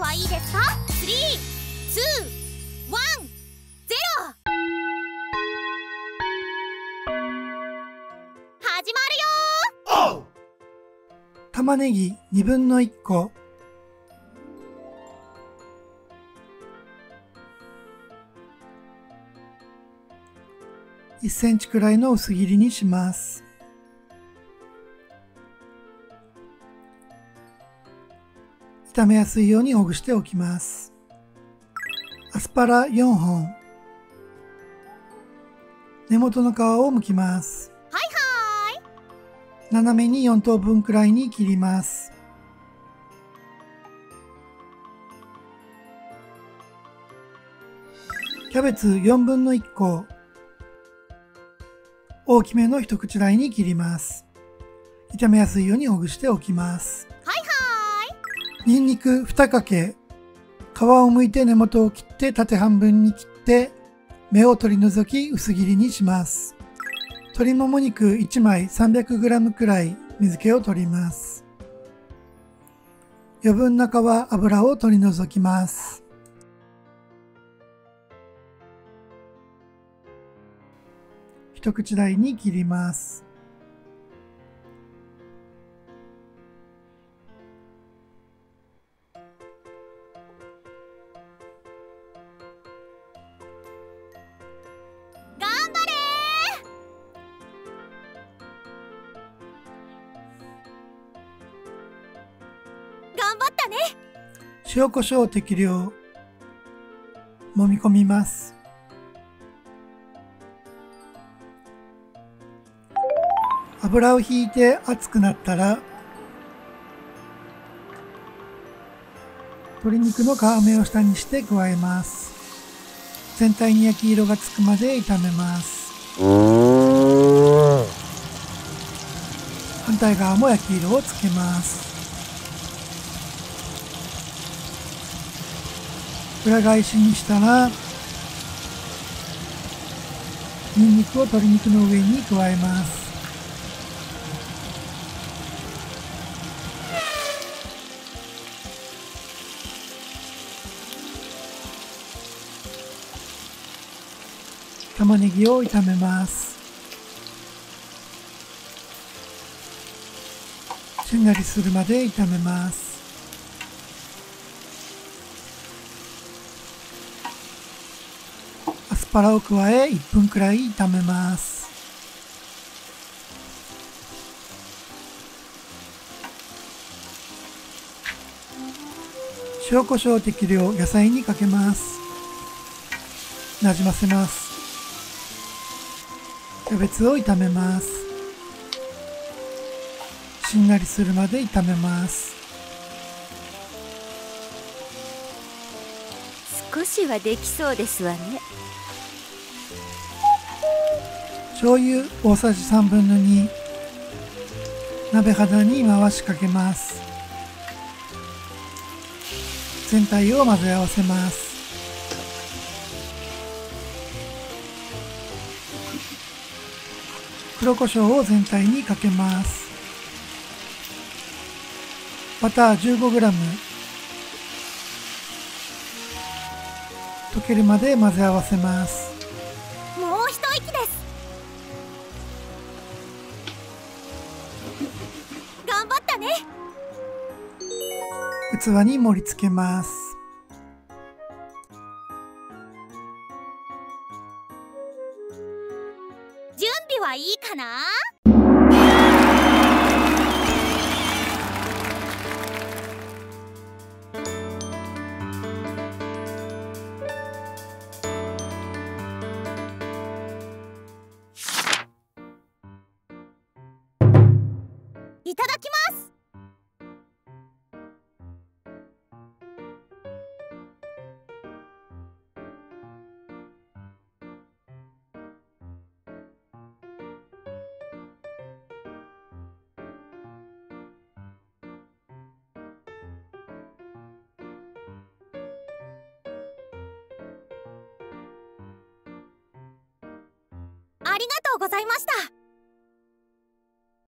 備はいいですか ?321 ゼロ。始まるよ玉ねぎ2分の1個。1センチくらいの薄切りにします。炒めやすいようにほぐしておきます。アスパラ4本。根元の皮を剥きます。はいは斜めに4等分くらいに切ります。キャベツ4分の1個。大きめの一口大に切ります。炒めやすいようにほぐしておきますーいはいはにんにく2かけ皮を剥いて根元を切って縦半分に切って芽を取り除き薄切りにします。鶏もも肉1枚 300g くらい水気を取ります。余分な皮油を取り除きます。一口大に切ります。頑張ったね。塩コショウ適量揉み込みます。油をひいて熱くなったら鶏肉の皮目を下にして加えます。全体に焼き色がつくまで炒めます。反対側も焼き色をつけます裏返しにしたらニンニクを鶏肉の上に加えます。玉ねぎを炒めます。しんなりするまで炒めますアスパラを加え1分くらい炒めます。塩コショウ適量野菜にかけます。なじませます。キャベツを炒めます。しんなりするまで炒めます。少しはできそうですわね。醤油大さじ3分の2鍋肌に回しかけます。全体を混ぜ合わせます。黒胡椒を全体にかけます。バター 15g 溶けるまで混ぜ合わせます。ね。器に盛り付けます。準備はいいかな？いただきとうございました。